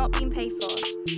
Not been paid for.